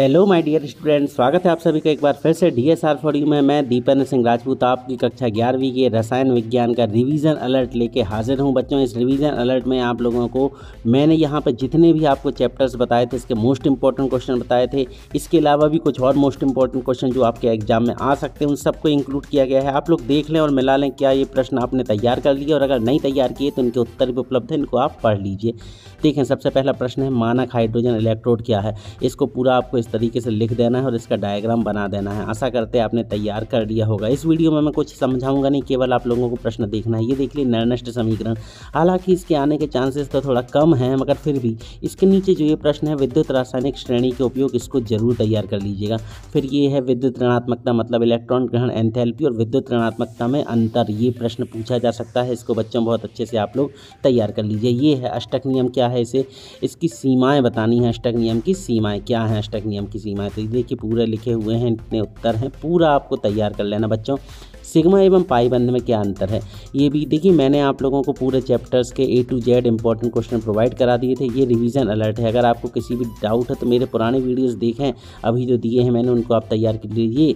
Hello my dear student स्वागत है आप सभी का एक बार फिर से D S R for you में। मैं दीपेंद्र सिंह राजपूत आपकी कक्षा ग्यारहवीं के रसायन विज्ञान का रिवीजन अलर्ट लेके हाजिर हूँ। बच्चों, इस रिवीजन अलर्ट में आप लोगों को मैंने यहाँ पर जितने भी आपको चैप्टर्स बताए थे, इसके मोस्ट इंपॉर्टेंट क्वेश्चन बताए थे, इसके अलावा भी कुछ और मोस्ट इंपॉर्टेंट क्वेश्चन जो आपके एग्ज़ाम में आ सकते हैं, उन सबको इंक्लूड किया गया है। आप लोग देख लें और मिला लें क्या ये प्रश्न आपने तैयार कर लिया और अगर नहीं तैयार किए तो इनके उत्तर भी उपलब्ध है, इनको आप पढ़ लीजिए। देखें, सबसे पहला प्रश्न है, मानक हाइड्रोजन इलेक्ट्रोड क्या है? इसको पूरा आपको इस तरीके से लिख देना है और इसका डायग्राम बना देना है। आशा करते हैं आपने तैयार कर लिया होगा। इस वीडियो में मैं कुछ समझाऊँगा नहीं, केवल आप लोगों को प्रश्न देखना है। ये देख लीजिए निर्नष्ट समीकरण। हालाँकि इसके आने के चांसेस तो थोड़ा कम है, मगर फिर भी इसके नीचे जो ये प्रश्न है, विद्युत रासायनिक श्रेणी के उपयोग, इसको ज़रूर तैयार कर लीजिएगा। फिर ये है विद्युत ऋणात्मकता मतलब इलेक्ट्रॉन ग्रहण एंथेल्पी और विद्युत ऋणात्मकता में अंतर। ये प्रश्न पूछा जा सकता है, इसको बच्चों बहुत अच्छे से आप लोग तैयार कर लीजिए। ये है अष्टक नियम, क्या है इसे? इसकी सीमाएँ बतानी है। अष्टक नियम की सीमाएँ क्या हैं? अष्टक नियम की सीमाएँ तो देखिए पूरे लिखे हुए हैं, इतने उत्तर हैं। पूरा आपको तैयार कर लेना बच्चों। सिग्मा एवं पाई बंध में क्या अंतर है? ये भी देखिए, मैंने आप लोगों को पूरे चैप्टर्स के A to Z important question provide करा दिए थे। ये रिवीजन अलर्ट है। अगर आपको किसी भी डाउट है तो मेरे पुराने वीडियोज़ देखें। अभी जो दिए हैं, मैंने उनको आप तैयार कर लीजिए।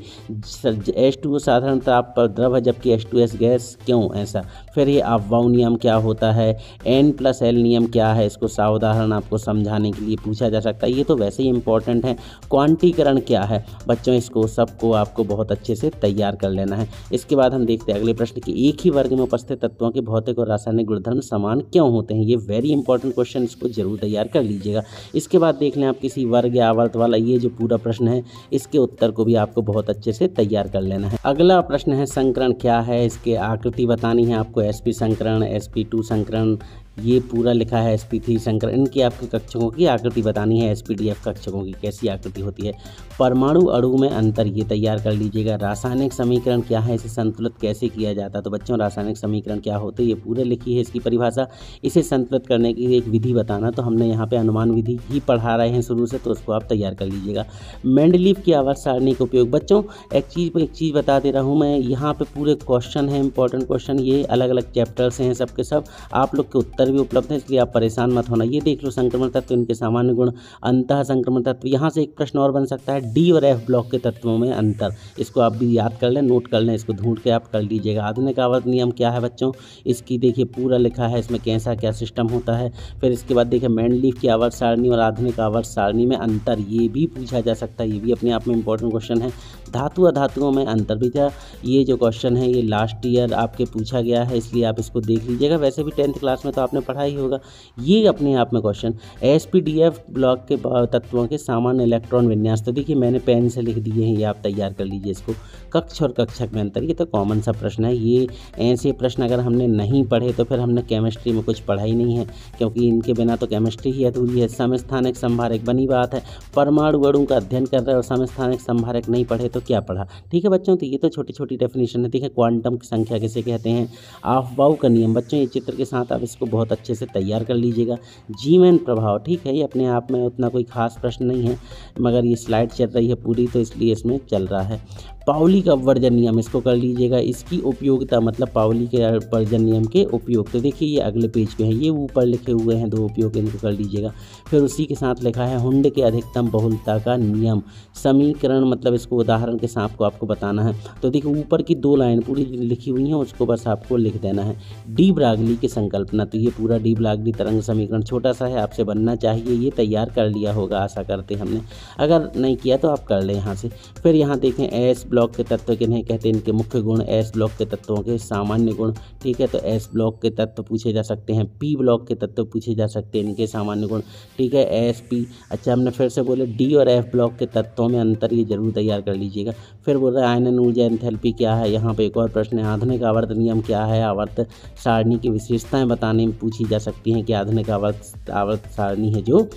एस टू साधारणतः आप द्रव है, जबकि एस टू एस गैस क्यों? ऐसा। फिर ये अफवाऊ नियम क्या होता है? एन प्लस एल नियम क्या है? इसको सावधारण आपको समझाने के लिए पूछा जा सकता है। ये तो वैसे ही इंपॉर्टेंट है। क्वांटीकरण क्या है? बच्चों, इसको सबको आपको बहुत अच्छे से तैयार कर लेना है। इसके बाद हम देखते हैं अगले प्रश्न कि एक ही वर्ग में उपस्थित तत्वों के भौतिक और रासायनिक गुणधर्म समान क्यों होते हैं? ये वेरी इंपॉर्टेंट क्वेश्चन इसको ज़रूर तैयार कर लीजिएगा। इसके बाद देख लें आप किसी वर्ग या आवर्त वाला, ये जो पूरा प्रश्न है, इसके उत्तर को भी आपको बहुत अच्छे से तैयार कर लेना है। अगला प्रश्न है, संकरण क्या है? इसके आकृति बतानी है आपको एस पी संकरण एस पी टू संकरण ये पूरा लिखा है एस पी थ्री संकर इनकी आपके कक्षकों की आकृति बतानी है एस पी डी एफ़ कक्षकों की कैसी आकृति होती है। परमाणु अणु में अंतर ये तैयार कर लीजिएगा। रासायनिक समीकरण क्या है? इसे संतुलित कैसे किया जाता है? तो बच्चों, रासायनिक समीकरण क्या होते हैं? ये पूरे लिखी है इसकी परिभाषा। इसे संतुलित करने की एक विधि बताना। तो हमने यहाँ पर अनुमान विधि ही पढ़ा रहे हैं शुरू से तो उसको आप तैयार कर लीजिएगा। मेंडलीव की आवर्त सारणी का उपयोग। बच्चों, एक चीज़ पर एक चीज़ बता दे रहा हूँ मैं। यहाँ पे पूरे क्वेश्चन है इंपॉर्टेंट क्वेश्चन। ये अलग अलग चैप्टर्स हैं सबके सब। आप लोग के उत्तर उत्तर भी उपलब्ध है, इसलिए आप परेशान मत होना। ये देख लो, संक्रमण तत्व, इनके सामान्य गुण, अंतः संक्रमण तत्व। यहाँ से एक प्रश्न और बन सकता है, डी और एफ़ ब्लॉक के तत्वों में अंतर। इसको आप भी याद कर लें, नोट कर लें, इसको ढूंढ के आप कर लीजिएगा। आधुनिक आवर्त नियम क्या है बच्चों? इसकी देखिए, पूरा लिखा है, इसमें कैसा क्या सिस्टम होता है। फिर इसके बाद देखिए मैंड लीफ की आवर्त सारणी और आधुनिक आवर्त सारणी में अंतर, ये भी पूछा जा सकता है, ये भी अपने आप में इंपॉर्टेंट क्वेश्चन है। धातु अधातुओं में अंतर भी था। ये जो क्वेश्चन है, ये लास्ट ईयर आपके पूछा गया है, इसलिए आप इसको देख लीजिएगा। वैसे भी टेंथ क्लास में तो आपने पढ़ा ही होगा। ये अपने आप में question S P D F block के तत्वों के सामान्य इलेक्ट्रॉन विन्यास। तो देखिए, मैंने पेन से लिख दिए हैं, ये आप तैयार कर लीजिए इसको। कक्ष और कक्षक में अंतर, ये तो कॉमन सा प्रश्न है। ये ऐसे प्रश्न अगर हमने नहीं पढ़े तो फिर हमने केमिस्ट्री में कुछ पढ़ा ही नहीं है। क्योंकि इनके बिना तो केमिस्ट्री ही अधूरी है। समस्थानिक संभारक बनी बात है। परमाणु अणु का अध्ययन कर रहे और समस्थानिक संभारक नहीं पढ़े तो क्या पढ़ा? ठीक है बच्चों तो ये तो छोटी छोटी डेफिनेशन है। ठीक है क्वांटम संख्या किसे कहते हैं? आफवाऊ का नियम। बच्चों, ये चित्र के साथ आप इसको बहुत अच्छे से तैयार कर लीजिएगा। जी मैन प्रभाव, ठीक है, ये अपने आप में उतना कोई खास प्रश्न नहीं है, मगर ये स्लाइड चल रही है पूरी तो इसलिए इसमें चल रहा है। पावली का वर्जन नियम, इसको कर लीजिएगा। इसकी उपयोगिता मतलब पावली के वर्जन नियम के उपयोग। तो देखिए, ये अगले पेज पे है। ये ऊपर लिखे हुए हैं दो उपयोग, इनको कर लीजिएगा। फिर उसी के साथ लिखा है, हुंड के अधिकतम बहुलता का नियम। समीकरण मतलब इसको उदाहरण के साथ को आपको बताना है। तो देखिए, ऊपर की दो लाइन पूरी लिखी हुई हैं, उसको बस आपको लिख देना है। डी ब्रागली की संकल्पना तो ये पूरा डी ब्रागली तरंग समीकरण छोटा सा है, आपसे बनना चाहिए, ये तैयार कर लिया होगा, आशा करते हमने। अगर नहीं किया तो आप कर लें यहाँ से। फिर यहाँ देखें, एस ब्लॉक के तत्व किन्हें कहते हैं इनके मुख्य गुण, एस ब्लॉक के तत्वों के सामान्य गुण, ठीक है? तो एस ब्लॉक के तत्व पूछे जा सकते हैं, पी ब्लॉक के तत्व पूछे जा सकते हैं इनके सामान्य गुण, ठीक है? S, P. अच्छा हमने फिर से बोले, डी और एफ़ ब्लॉक के तत्वों में अंतर ये ज़रूर तैयार कर लीजिएगा फिर बोल रहे हैं, आयनन ऊर्जा एंथैल्पी क्या है? यहाँ पर एक और प्रश्न है, आधुनिक आवर्त नियम क्या है? आवर्त सारणी की विशेषताएँ बताने में पूछी जा सकती हैं कि आधुनिक आवर्त आवर्त सारणी है जो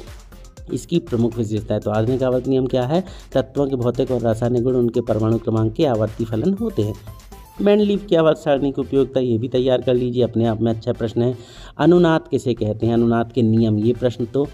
इसकी प्रमुख विशेषता है। तो आधुनिक आवर्त नियम क्या है? तत्वों के भौतिक और रासायनिक गुण उनके परमाणु क्रमांक के आवर्ती फलन होते हैं। मैन लीव की आवर्त सारणी की उपयोगिता ये भी तैयार कर लीजिए, अपने आप में अच्छा प्रश्न है। अनुनाद किसे कहते हैं? अनुनाद के नियम, ये प्रश्न तो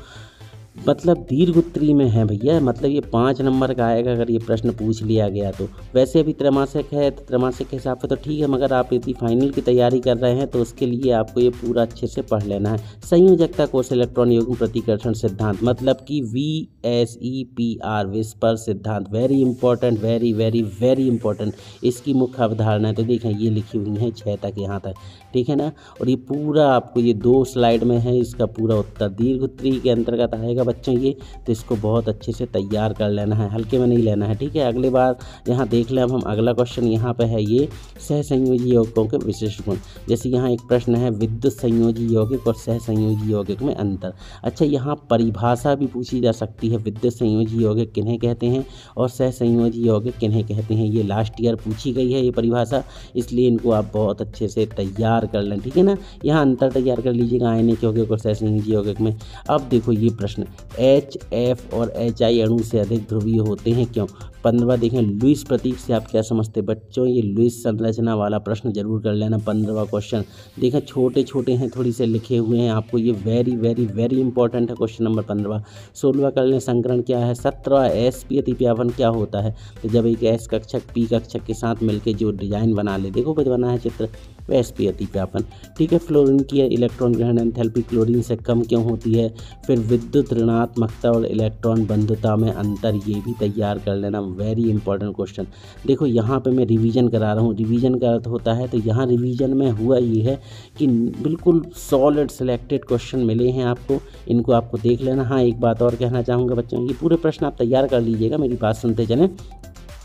मतलब दीर्घ उत्तरी में है भैया मतलब ये पाँच नंबर का आएगा अगर ये प्रश्न पूछ लिया गया तो। वैसे अभी त्रैमासिक है तो त्रैमासिक के हिसाब से तो ठीक है, मगर आप यदि फाइनल की तैयारी कर रहे हैं तो उसके लिए आपको ये पूरा अच्छे से पढ़ लेना है। संयोजकता कोष इलेक्ट्रॉन युग्म प्रतिकर्षण सिद्धांत मतलब कि V S E P R vesper सिद्धांत very important very very very important इसकी मुख्य अवधारणा तो देखें, ये लिखी हुई है छः तक, यहाँ तक, ठीक है ना? और ये पूरा आपको ये दो स्लाइड में है, इसका पूरा उत्तर दीर्घ उत्तरी के अंतर्गत आएगा बच्चों ये तो इसको बहुत अच्छे से तैयार कर लेना है, हल्के में नहीं लेना है, ठीक है? अगली बार यहाँ देख लें, अब हम अगला क्वेश्चन यहाँ पे है ये, सहसंयोजी यौगिकों के विशिष्ट गुण। जैसे यहाँ एक प्रश्न है, विद्युत संयोजी यौगिक और सहसंयोजी यौगिक में अंतर। अच्छा यहाँ परिभाषा भी पूछी जा सकती है, विद्युत संयोजी यौगिक किन्हें कहते हैं और सहसंयोजी यौगिक किन्हें कहते हैं, ये लास्ट ईयर पूछी गई है ये परिभाषा, इसलिए इनको आप बहुत अच्छे से तैयार कर लें, ठीक है ना? यहाँ अंतर तैयार कर लीजिएगा, आयनिक यौगिक और सहसंयोजी यौगिक में। अब देखो ये प्रश्न एच एफ़ और एच आई अणु से अधिक ध्रुवीय होते हैं क्यों? पंद्रवा देखें, लुइस प्रतीक से आप क्या समझते बच्चों, ये लुइस संरचना वाला प्रश्न ज़रूर कर लेना पंद्रवा क्वेश्चन देखें छोटे छोटे हैं, थोड़ी से लिखे हुए हैं आपको, ये वेरी वेरी वेरी इंपॉर्टेंट है क्वेश्चन नंबर पंद्रवा. सोलवा कर लें, संकरण क्या है? सत्रहवा एस पी अतिप्यावन क्या होता है? तो जब एक एस कक्षक पी कक्षक के साथ मिलकर जो डिज़ाइन बना ले, देखो बना है चित्र. व एस पी अतिप्यापन ठीक है, फ्लोरिन की इलेक्ट्रॉन ग्रहण एंथैल्पी क्लोरीन से कम क्यों होती है? फिर विद्युत ऋणात्मकता और इलेक्ट्रॉन बंधुता में अंतर ये भी तैयार कर लेना वेरी इंपॉर्टेंट क्वेश्चन देखो, यहाँ पे मैं रिवीजन करा रहा हूँ। रिवीजन का अर्थ होता है तो यहाँ रिवीजन में हुआ ये है कि बिल्कुल सॉलिड सिलेक्टेड क्वेश्चन मिले हैं आपको। इनको आपको देख लेना। हाँ एक बात और कहना चाहूँगा बच्चों, ये पूरे प्रश्न आप तैयार कर लीजिएगा, मेरी बात सुनते चलें।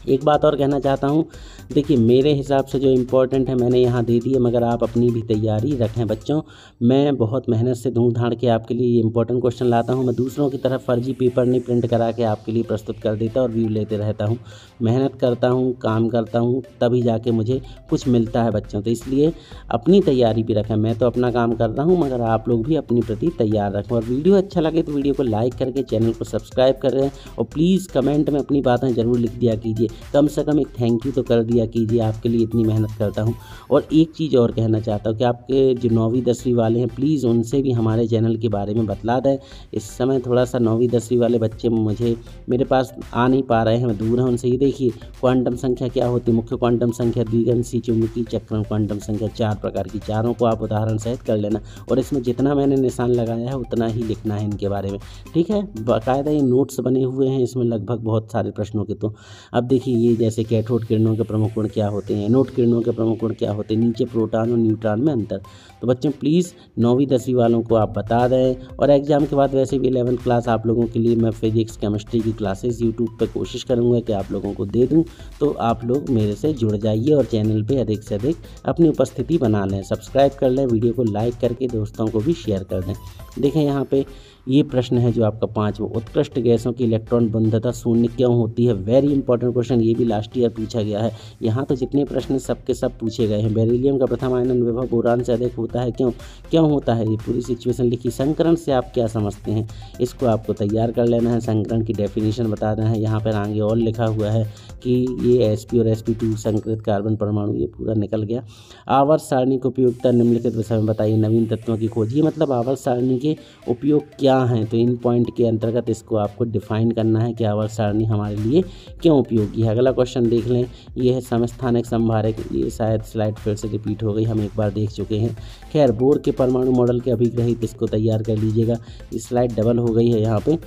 एक बात और कहना चाहता हूँ, देखिए, मेरे हिसाब से जो इम्पोर्टेंट है, मैंने यहाँ दे दी है, मगर आप अपनी भी तैयारी रखें बच्चों। मैं बहुत मेहनत से ढूंढ ढाड़ के आपके लिए ये इंपॉर्टेंट क्वेश्चन लाता हूँ। मैं दूसरों की तरफ़ फर्जी पेपर नहीं प्रिंट करा के आपके लिए प्रस्तुत कर देता और व्यू लेते रहता हूँ। मेहनत करता हूँ, काम करता हूँ, तभी जाके मुझे कुछ मिलता है बच्चों तो इसलिए अपनी तैयारी भी रखें। मैं तो अपना काम कर रहा हूँ, मगर आप लोग भी अपनी प्रति तैयार रखें। और वीडियो अच्छा लगे तो वीडियो को लाइक करके चैनल को सब्सक्राइब करें और प्लीज़ कमेंट में अपनी बातें ज़रूर लिख दिया कीजिए। कम से कम एक थैंक यू तो कर दिया कीजिए, आपके लिए इतनी मेहनत करता हूँ। और एक चीज़ और कहना चाहता हूँ कि आपके जो नौवीं, दसवीं वाले हैं प्लीज़ उनसे भी हमारे चैनल के बारे में बतला दें। इस समय थोड़ा सा नौवीं, दसवीं वाले बच्चे मुझे, मेरे पास आ नहीं पा रहे हैं दूर हैं उनसे। ये देखिए क्वांटम संख्या क्या होती है? मुख्य क्वांटम संख्या द्विगंशी चुंबकीय चक्रण क्वांटम संख्या, चार प्रकार की। चारों को आप उदाहरण सहित कर लेना। और इसमें जितना मैंने निशान लगाया है, उतना ही लिखना है इनके बारे में। ठीक है? बाकायदा ये नोट्स बने हुए हैं, इसमें लगभग बहुत सारे प्रश्नों के तो। अब देखिए ये जैसे कैथोड किरणों के प्रमुख गुण क्या होते हैं एनोड किरणों के प्रमुख गुण क्या होते हैं, नीचे प्रोटॉन और न्यूट्रॉन में अंतर। तो बच्चों प्लीज़ नौवीं, दसवीं वालों को आप बता दें। और एग्ज़ाम के बाद वैसे भी एलेवंथ क्लास आप लोगों के लिए मैं फिजिक्स केमिस्ट्री की क्लासेस यूट्यूब पर कोशिश करूँगा कि आप लोगों को दे दूँ। तो आप लोग मेरे से जुड़ जाइए और चैनल पर अधिक से अधिक अपनी उपस्थिति बना लें। सब्सक्राइब कर लें वीडियो को लाइक करके दोस्तों को भी शेयर कर दें। देखें यहाँ पे ये प्रश्न है जो आपका पाँचवा, उत्कृष्ट गैसों की इलेक्ट्रॉन बंधता शून्य क्यों होती है? वेरी इंपॉर्टेंट क्वेश्चन ये भी लास्ट ईयर पूछा गया है। यहाँ तो जितने प्रश्न सबके सब पूछे गए हैं। बेरिलियम का प्रथम आयनन विभव बोरान से अधिक होता है, क्यों? क्यों होता है? ये पूरी सिचुएशन लिखी। संकरण से आप क्या समझते हैं? इसको आपको तैयार कर लेना है। संकरण की डेफिनेशन बता देना है। यहाँ पर आगे और लिखा हुआ है कि ये एस और एस संकृत कार्बन परमाणु, ये पूरा निकल गया। आवर्त सारणी की उपयोगिता निम्नलिखित विषय में बताइए। नवीन तत्वों की खोज। ये मतलब आवर्त सारणी के उपयोग क्या क्या हैं तो इन पॉइंट के अंतर्गत इसको आपको डिफाइन करना है कि आवर्त सारणी हमारे लिए क्यों उपयोगी है। अगला क्वेश्चन देख लें। यह है समस्थानिक संभारक ये शायद स्लाइड फिर से रिपीट हो गई। हम एक बार देख चुके हैं। खैर, बोर के परमाणु मॉडल के अभिग्रहित इसको तैयार कर लीजिएगा। स्लाइड डबल हो गई है यहाँ पर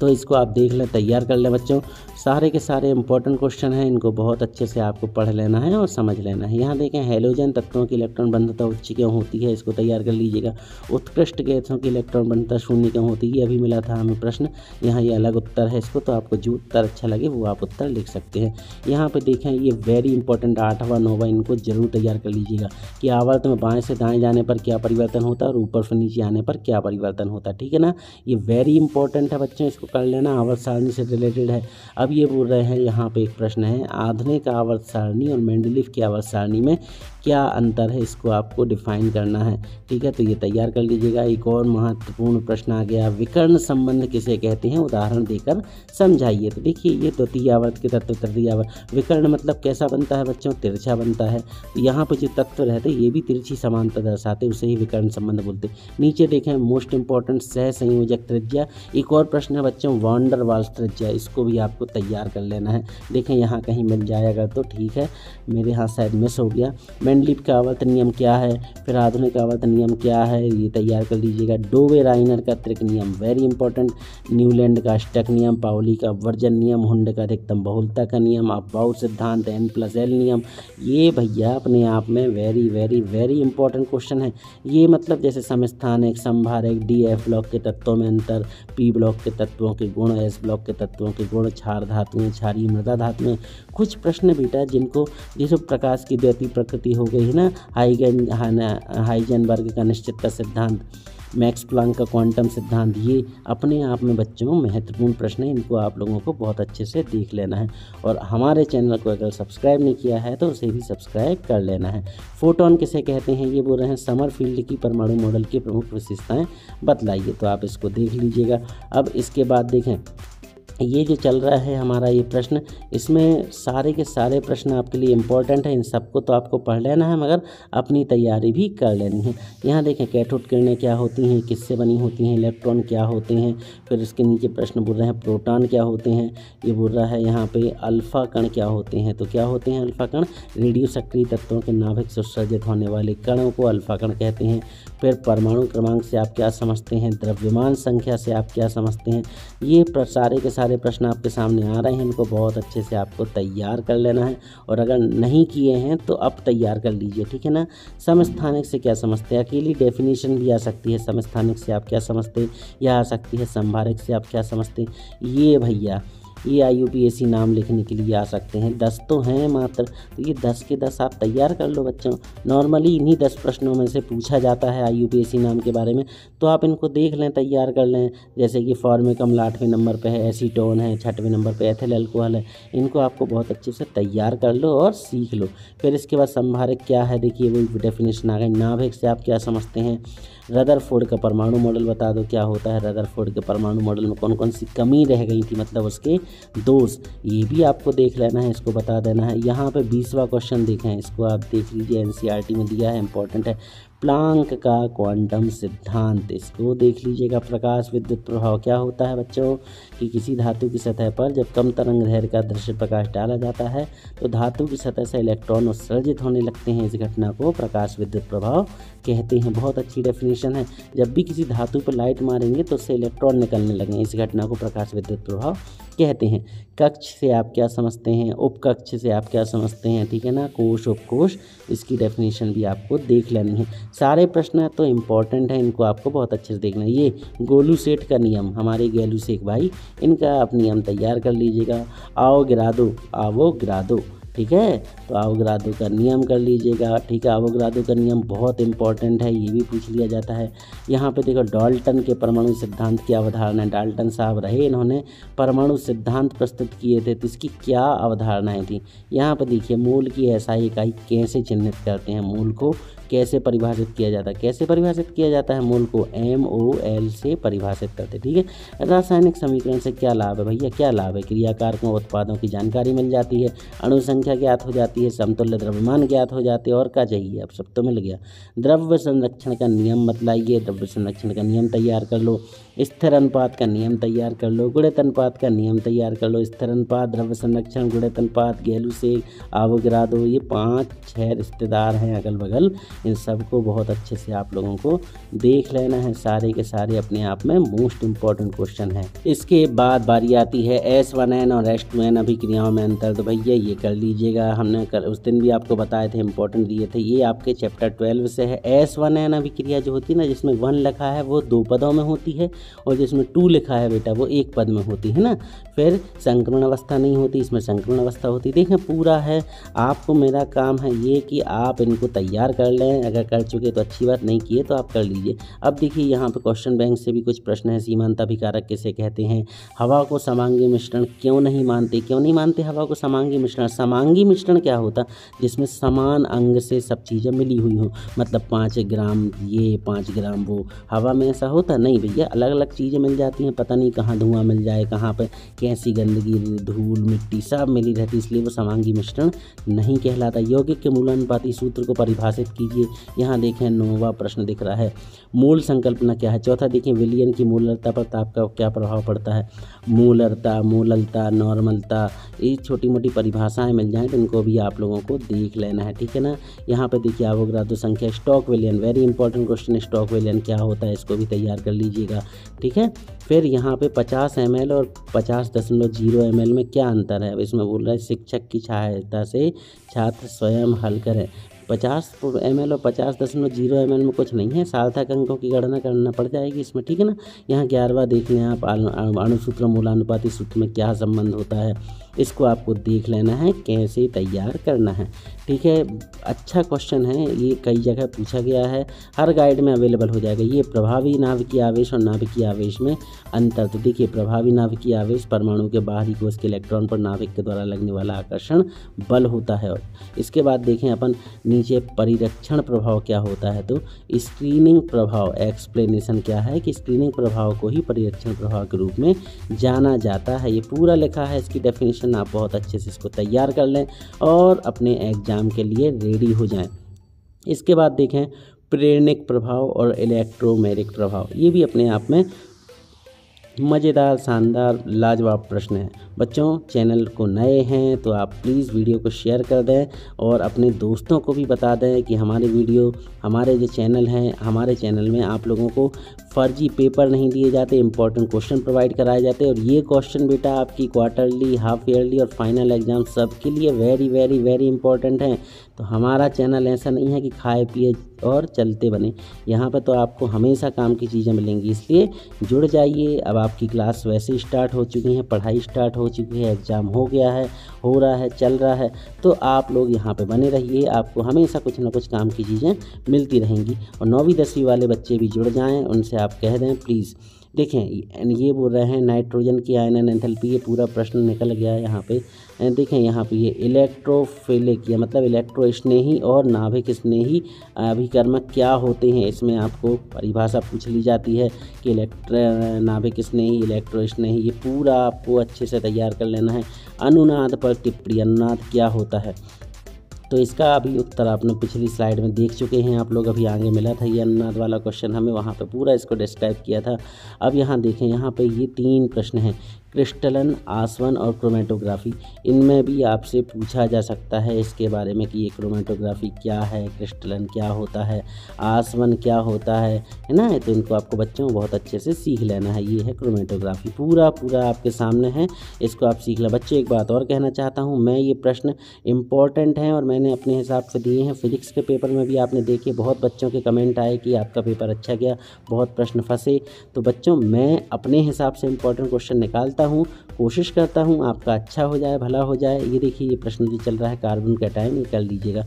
तो इसको आप देख लें, तैयार कर लें बच्चों। सारे के सारे इंपॉर्टेंट क्वेश्चन हैं, इनको बहुत अच्छे से आपको पढ़ लेना है और समझ लेना है। यहाँ देखें हेलोजन तत्वों की इलेक्ट्रॉन बंधता उच्च क्यों होती है, इसको तैयार कर लीजिएगा। उत्कृष्ट गैसों की इलेक्ट्रॉन बंधता शून्य क्यों होती है अभी मिला था हमें प्रश्न। यहाँ ये अलग उत्तर है इसको तो आपको जो उत्तर अच्छा लगे वो आप उत्तर लिख सकते हैं। यहाँ पर देखें, ये वेरी इंपॉर्टेंट आठवा, नौवा, इनको ज़रूर तैयार कर लीजिएगा कि आवर्त में बाएँ से दाएँ जाने पर क्या परिवर्तन होता है और ऊपर से नीचे आने पर क्या परिवर्तन होता है, ठीक है ना? ये वेरी इंपॉर्टेंट है बच्चों, इसको कर लेना, आवर्त सारणी से रिलेटेड है। अब ये बोल रहे हैं, यहाँ पे एक प्रश्न है, आधुनिक आवर्त सारणी और मेंडलीफ की आवर्त सारणी में क्या अंतर है, इसको आपको डिफाइन करना है। ठीक है तो ये तैयार कर लीजिएगा। एक और महत्वपूर्ण प्रश्न आ गया, विकर्ण संबंध किसे कहते हैं? उदाहरण देकर समझाइए। तो देखिए, ये द्वितीय आवर्त के तत्व, तृतीय आवर्त। विकर्ण मतलब कैसा बनता है बच्चों? तिरछा बनता है। तो यहाँ पर जो तत्व रहते ये भी तिरछी समानता दर्शाते उसे ही विकर्ण संबंध बोलते नीचे देखें मोस्ट इंपॉर्टेंट सह संयोजक त्रिज्या। एक और प्रश्न है बच्चों वॉन्डर वाल्स त्रिज्या, इसको भी आपको तैयार कर लेना है। देखें, यहाँ कहीं मिल जाएगा तो ठीक है। मेरे यहाँ शायद मिस हो गया। मैंडलिप का आवर्त नियम क्या है? फिर आधुनिक आवर्त नियम क्या है? ये तैयार कर लीजिएगा। डोवे राइनर का त्रिक नियम वेरी इंपॉर्टेंट न्यूलैंड का स्टक नियम पाओली का वर्जन नियम हुंड का अधिकतम बहुलता का नियम अबाउ सिद्धांत एन प्लस एल नियम। ये भैया अपने आप में very very very important question है। ये मतलब जैसे समस्थान एक संभार, एक डी एफ़ ब्लॉक के तत्वों में अंतर पी ब्लॉक के तत्वों के गुण एस ब्लॉक के तत्वों के गुण, क्षार धातुएँ क्षारी मृदा धातुएँ कुछ प्रश्न बेटा जिनको जैसे प्रकाश की द्वितीय प्रकृति हो गई है ना, हाइगन हाइजनबर्ग का निश्चित का सिद्धांत, मैक्स प्लांक का क्वांटम सिद्धांत, ये अपने आप में बच्चों महत्वपूर्ण प्रश्न है, इनको आप लोगों को बहुत अच्छे से देख लेना है। और हमारे चैनल को अगर सब्सक्राइब नहीं किया है तो उसे भी सब्सक्राइब कर लेना है। फोटोन किसे कहते हैं, ये बोल रहे हैं समर फ़ील्ड की परमाणु मॉडल की प्रमुख विशेषताएँ बतलाइए तो आप इसको देख लीजिएगा। अब इसके बाद देखें ये जो चल रहा है हमारा ये प्रश्न, इसमें सारे के सारे प्रश्न आपके लिए इम्पोर्टेंट हैं। इन सबको तो आपको पढ़ लेना है, मगर अपनी तैयारी भी कर लेनी है। यहाँ देखें कैथोड किरणें क्या होती हैं, किससे बनी होती हैं, इलेक्ट्रॉन क्या होते हैं, फिर इसके नीचे प्रश्न बोल रहे हैं, प्रोटॉन क्या होते हैं, ये बोल रहा है यहाँ पे अल्फ़ा कण क्या होते हैं तो क्या होते हैं अल्फ़ा कण? रेडियो सक्रिय तत्वों के नाभिक से उत्सर्जित होने वाले कणों को अल्फ़ा कण कहते हैं। फिर परमाणु क्रमांक से आप क्या समझते हैं, द्रव्यमान संख्या से आप क्या समझते हैं, ये सारे के सारे सारे प्रश्न आपके सामने आ रहे हैं, इनको बहुत अच्छे से आपको तैयार कर लेना है। और अगर नहीं किए हैं तो अब तैयार कर लीजिए, ठीक है ना? समस्थानिक से क्या समझते हैं? अकेली डेफिनेशन भी आ सकती है। समस्थानिक से आप क्या समझते हैं? या आ सकती है, संभारिक से आप क्या समझते हैं? ये भैया ये आई यू पी एसी नाम लिखने के लिए आ सकते हैं। दस तो हैं मात्र तो ये दस के दस आप तैयार कर लो बच्चों। नॉर्मली इन्हीं दस प्रश्नों में से पूछा जाता है आई यू पी एसी नाम के बारे में तो आप इनको देख लें, तैयार कर लें। जैसे कि फॉर्मेकम आठवें नंबर पर है, एसीटोन है, छठवें नंबर पर एथिल एल्कोहल है, इनको आपको बहुत अच्छे से तैयार कर लो और सीख लो। फिर इसके बाद संभारक क्या है, देखिए वो डेफिनेशन आ गई नाभिक से आप क्या समझते हैं? रदरफोर्ड का परमाणु मॉडल बता दो, क्या होता है रदर फोर्ड के परमाणु मॉडल में कौन कौन सी कमी रह गई थी मतलब उसके दोष? ये भी आपको देख लेना है, इसको बता देना है। यहाँ पर बीसवा क्वेश्चन देखें, इसको आप देख लीजिए एनसीईआरटी में दिया है इंपॉर्टेंट है। प्लांक का क्वांटम सिद्धांत। इसको देख लीजिएगा प्रकाश, विद्युत प्रभाव क्या होता है बच्चों? कि किसी धातु की सतह पर जब कम तरंग दैर्घ्य का दृश्य प्रकाश डाला जाता है तो धातु की सतह से इलेक्ट्रॉन उत्सर्जित होने लगते हैं। इस घटना को प्रकाश विद्युत प्रभाव कहते हैं। बहुत अच्छी डेफिनेशन है। जब भी किसी धातु पर लाइट मारेंगे तो उससे इलेक्ट्रॉन निकलने लगे इस घटना को प्रकाश विद्युत प्रभाव कहते हैं। कक्ष से आप क्या समझते हैं? उपकक्ष से आप क्या समझते हैं? ठीक है ना? कोश, उपकोश। इसकी डेफिनेशन भी आपको देख लेनी है। सारे प्रश्न तो इंपॉर्टेंट हैं, इनको आपको बहुत अच्छे से देखना ये गोलू सेठ का नियम, हमारे गेलू शेख भाई, इनका आप नियम तैयार कर लीजिएगा। आओ गिरा दो, आओ गिरा दो। ठीक है? तो आवग्रादो का नियम कर लीजिएगा, ठीक है? आवग्रादो का नियम बहुत इंपॉर्टेंट है, ये भी पूछ लिया जाता है। यहाँ पे देखो डाल्टन के परमाणु सिद्धांत की अवधारणा है। डाल्टन साहब रहे इन्होंने, परमाणु सिद्धांत प्रस्तुत किए थे तो इसकी क्या अवधारणाएँ थी? यहाँ पर देखिए, मूल की ऐसा इकाई कैसे चिन्हित करते हैं? मूल को कैसे परिभाषित किया जाता है? कैसे परिभाषित किया जाता है? मूल को एम ओ एल से परिभाषित करते ठीक है? रासायनिक समीकरण से क्या लाभ है भैया? क्या लाभ है? क्रियाकारकों, उत्पादों की जानकारी मिल जाती है। अणु संख्या ज्ञात हो जाती है, समतुल्य द्रव्यमान ज्ञात हो जाते हैं, और क्या चाहिए? अब सब तो मिल गया। द्रव्य संरक्षण का नियम बतलाइए। द्रव्य संरक्षण का नियम तैयार कर लो। स्थिर अनुपात का नियम तैयार कर लो गुणित अनुपात का नियम तैयार कर लो। स्थिर अनुपात द्रव्य संरक्षण गुणित अनुपात गेलू से आवगिरा दो। ये पाँच छः रिश्तेदार हैं अगल बगल इन सबको बहुत अच्छे से आप लोगों को देख लेना है। सारे के सारे अपने आप में मोस्ट इंपॉर्टेंट क्वेश्चन है। इसके बाद बारी आती है एस वन एन और एस टू एन अभिक्रियाओं में अंतर। तो भैया, ये कर लीजिएगा। हमने कल उस दिन भी आपको बताए थे इंपॉर्टेंट दिए थे। ये आपके चैप्टर ट्वेल्व से है। एस वन एन अभिक्रिया जो होती है ना, जिसमें वन लिखा है, वो दो पदों में होती है। और जिसमें टू लिखा है बेटा, वो एक पद में होती है ना? फिर संक्रमण अवस्था नहीं होती, इसमें संक्रमण अवस्था होती। देखें पूरा है। आपको मेरा काम है ये कि आप इनको तैयार कर लें। अगर कर चुके तो अच्छी बात, नहीं किए तो आप कर लीजिए। अब देखिए, यहाँ पर क्वेश्चन बैंक से भी कुछ प्रश्न है। सीमांत अभिकारक किसे कहते हैं? हवा को समांगी मिश्रण क्यों नहीं मानते? क्यों नहीं मानते हवा को समांगी मिश्रण? समांगी मिश्रण क्या होता? जिसमें समान अंग से सब चीज़ें मिली हुई हों। मतलब पाँच ग्राम ये, पाँच ग्राम वो। हवा में ऐसा होता? नहीं भैया, अलग अलग चीज़ें मिल जाती हैं, पता नहीं कहाँ धुआँ मिल जाए, कहाँ पर कैसी गंदगी, धूल, मिट्टी सब मिली रहती इसलिए वो समांगी मिश्रण नहीं कहलाता। यौगिक के मूलानुपाती सूत्र को परिभाषित कीजिए। यहाँ देखें, नौवा प्रश्न दिख रहा है, मूल संकल्पना क्या है? चौथा, देखें, विलियन की मूलरता पर ताप का क्या प्रभाव पड़ता है? मूलरता, मूललता, नॉर्मलता, ये छोटी मोटी परिभाषाएँ मिल जाएँ तो इनको भी आप लोगों को देख लेना है, ठीक है ना? यहाँ पे देखिए आवोग्रादो संख्या, स्टॉक विलियन वेरी इंपॉर्टेंट क्वेश्चन स्टॉक विलियन क्या होता है, इसको भी तैयार कर लीजिएगा। ठीक है? फिर यहाँ पे 50 एम और पचास दशमलव ज़ीरो एम में क्या अंतर है? इसमें बोल रहा है शिक्षक की सहायता से छात्र स्वयं हल करें। पचास एम और पचास दशमलव ज़ीरो एम में कुछ नहीं है। सार्थक अंकों की गणना करना पड़ जाएगी इसमें, ठीक है ना? यहाँ ग्यारहवा देख लें आप अणुसूत्र मूलानुपाती सूत्र में क्या संबंध होता है? इसको आपको देख लेना है, कैसे तैयार करना है। ठीक है अच्छा क्वेश्चन है, ये कई जगह पूछा गया है। हर गाइड में अवेलेबल हो जाएगा। ये प्रभावी नाभिकीय आवेश और नाभिकीय आवेश में अंतर तो देखिए प्रभावी नाभिकीय आवेश परमाणु के बाहरी कोष के इलेक्ट्रॉन पर नाभिक के द्वारा लगने वाला आकर्षण बल होता है। और इसके बाद देखें अपन नीचे परिरक्षण प्रभाव क्या होता है। तो स्क्रीनिंग प्रभाव एक्सप्लेनेशन क्या है कि स्क्रीनिंग प्रभाव को ही परिरक्षण प्रभाव के रूप में जाना जाता है। ये पूरा लिखा है, इसकी डेफिनेशन आप बहुत अच्छे से इसको तैयार कर लें और अपने एग्ज़ाम के लिए रेडी हो जाएँ। इसके बाद देखें प्रेरणिक प्रभाव और इलेक्ट्रोमेरिक प्रभाव। ये भी अपने आप में मज़ेदार, शानदार, लाजवाब प्रश्न है। बच्चों, चैनल को नए हैं तो आप प्लीज़ वीडियो को शेयर कर दें और अपने दोस्तों को भी बता दें कि हमारे वीडियो, हमारे जो चैनल हैं, हमारे चैनल में आप लोगों को फर्जी पेपर नहीं दिए जाते इंपॉर्टेंट क्वेश्चन प्रोवाइड कराए जाते और ये क्वेश्चन बेटा आपकी क्वार्टरली, हाफ़ ईयरली और फाइनल एग्ज़ाम सब के लिए वेरी वेरी वेरी इंपॉर्टेंट हैं। तो हमारा चैनल ऐसा नहीं है कि खाए, पिए और चलते बने। यहाँ पर तो आपको हमेशा काम की चीज़ें मिलेंगी, इसलिए जुड़ जाइए। अब आपकी क्लास वैसे स्टार्ट हो चुकी हैं, पढ़ाई स्टार्ट हो चुकी है, एग्ज़ाम हो गया है, हो रहा है, चल रहा है तो आप लोग यहाँ पर बने रहिए। आपको हमेशा कुछ ना कुछ काम की चीज़ें मिलती रहेंगी। और नौवीं दसवीं वाले बच्चे भी जुड़ जाएँ, उनसे आप कह दें, प्लीज़ देखें ये बोल रहे हैं, नाइट्रोजन की आयन एन एंथैल्पी, ये पूरा प्रश्न निकल गया है यहाँ पे। देखें, यहाँ पे ये इलेक्ट्रोफिलिक, या मतलब इलेक्ट्रो स्नेही और नाभिक स्नेही अभिकर्मक क्या होते हैं, इसमें आपको परिभाषा पूछ ली जाती है कि इलेक्ट्र, नाभिक स्नेही इलेक्ट्रो स्नेही ये पूरा आपको अच्छे से तैयार कर लेना है। अनुनाद पर टिप्पणी, अनुनाद क्या होता है? तो इसका अभी उत्तर आपने पिछली स्लाइड में देख चुके हैं। आप लोग अभी आगे मिला था ये अन्नाद वाला क्वेश्चन हमें वहाँ पे पूरा इसको डिस्क्राइब किया था। अब यहाँ देखें, यहाँ पे ये तीन प्रश्न हैं। क्रिस्टलन, आसवन और क्रोमेटोग्राफी। इनमें भी आपसे पूछा जा सकता है इसके बारे में कि ये क्रोमेटोग्राफी क्या है, क्रिस्टलन क्या होता है, आसवन क्या होता है है ना? तो इनको आपको बच्चों बहुत अच्छे से सीख लेना है। ये है क्रोमेटोग्राफी। पूरा पूरा आपके सामने है। इसको आप सीख लें। बच्चे, एक बात और कहना चाहता हूँ। मैं ये प्रश्न इंपॉर्टेंट हैं और मैंने अपने हिसाब से दिए हैं। फिजिक्स के पेपर में भी आपने देखे। बहुत बच्चों के कमेंट आए कि आपका पेपर अच्छा गया। बहुत प्रश्न फंसे। तो बच्चों, मैं अपने हिसाब से इम्पोर्टेंट क्वेश्चन निकालता करता हूँ, कोशिश करता हूँ, आपका अच्छा हो जाए, भला हो जाए। ये देखिए, ये प्रश्न जो चल रहा है, कार्बन का टाइम कर लीजिएगा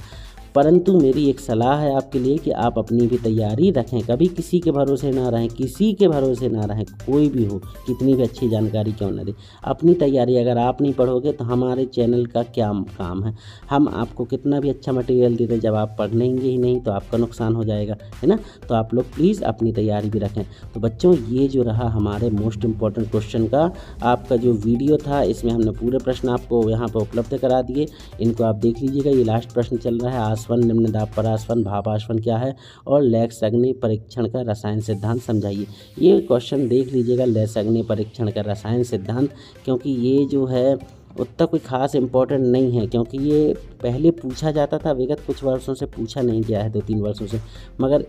परंतु मेरी एक सलाह है आपके लिए कि आप अपनी भी तैयारी रखें, कभी किसी के भरोसे ना रहें, किसी के भरोसे ना रहें, कोई भी हो, कितनी भी अच्छी जानकारी क्यों ना दे। अपनी तैयारी अगर आप नहीं पढ़ोगे तो हमारे चैनल का क्या काम है? हम आपको कितना भी अच्छा मटेरियल दे दें, जब आप पढ़ेंगे ही नहीं तो आपका नुकसान हो जाएगा, है ना? तो आप लोग प्लीज़ अपनी तैयारी भी रखें। तो बच्चों, ये जो रहा हमारे मोस्ट इंपॉर्टेंट क्वेश्चन का, आपका जो वीडियो था, इसमें हमने पूरे प्रश्न आपको यहाँ पर उपलब्ध करा दिए। इनको आप देख लीजिएगा, ये लास्ट प्रश्न चल रहा है आस आसवन निम्न दाब पर आसवन भापासवन क्या है? और लैक्स अग्नि परीक्षण का रसायन सिद्धांत समझाइए। ये क्वेश्चन देख लीजिएगा लैस अग्नि परीक्षण का रसायन सिद्धांत, क्योंकि ये जो है उतना कोई ख़ास इम्पोर्टेंट नहीं है, क्योंकि ये पहले पूछा जाता था, विगत कुछ वर्षों से पूछा नहीं गया है दो तीन वर्षों से। मगर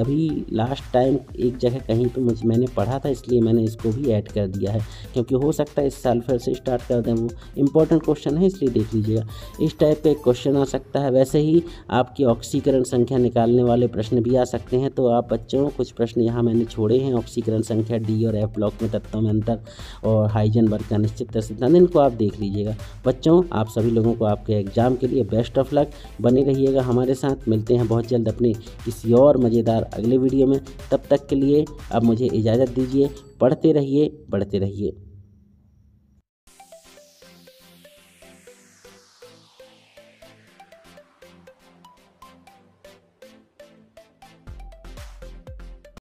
अभी लास्ट टाइम एक जगह कहीं पर मुझे, मैंने पढ़ा था, इसलिए मैंने इसको भी ऐड कर दिया है, क्योंकि हो सकता है इस साल फिर से स्टार्ट कर दें वो। इम्पोर्टेंट क्वेश्चन है, इसलिए देख लीजिएगा। इस टाइप का एक क्वेश्चन आ सकता है। वैसे ही आपकी ऑक्सीकरण संख्या निकालने वाले प्रश्न भी आ सकते हैं तो आप बच्चों, कुछ प्रश्न यहाँ मैंने छोड़े हैं ऑक्सीकरण संख्या डी और एफ़ ब्लॉक में तत्वों में अंतर और हाइजन वर्ग का निश्चित सिद्धांत, इनको आप देख लीजिएगा बच्चों, आप सभी लोगों को आपके एग्ज़ाम के लिए बेस्ट ऑफ़ लक। बने रहिएगा हमारे साथ। मिलते हैं बहुत जल्द अपने किसी और मज़ेदार अगले वीडियो में। तब तक के लिए अब मुझे इजाज़त दीजिए। पढ़ते रहिए, बढ़ते रहिए।